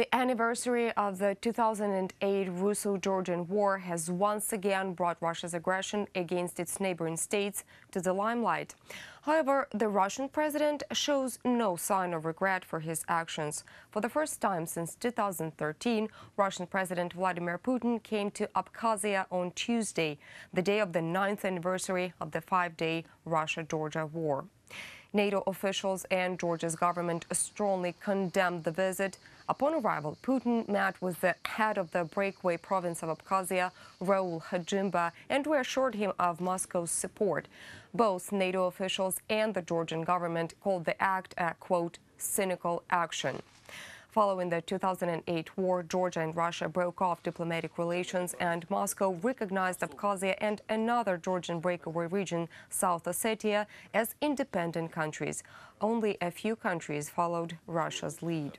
The anniversary of the 2008 Russo-Georgian War has once again brought Russia's aggression against its neighboring states to the limelight. However, the Russian president shows no sign of regret for his actions. For the first time since 2013, Russian President Vladimir Putin came to Abkhazia on Tuesday, the day of the ninth anniversary of the five-day Russia-Georgia war. NATO officials and Georgia's government strongly condemned the visit. Upon arrival, Putin met with the head of the breakaway province of Abkhazia, Raul Khajimba, and reassured him of Moscow's support. Both NATO officials and the Georgian government called the act a, quote, cynical action. Following the 2008 war, Georgia and Russia broke off diplomatic relations, and Moscow recognized Abkhazia and another Georgian breakaway region, South Ossetia, as independent countries. Only a few countries followed Russia's lead.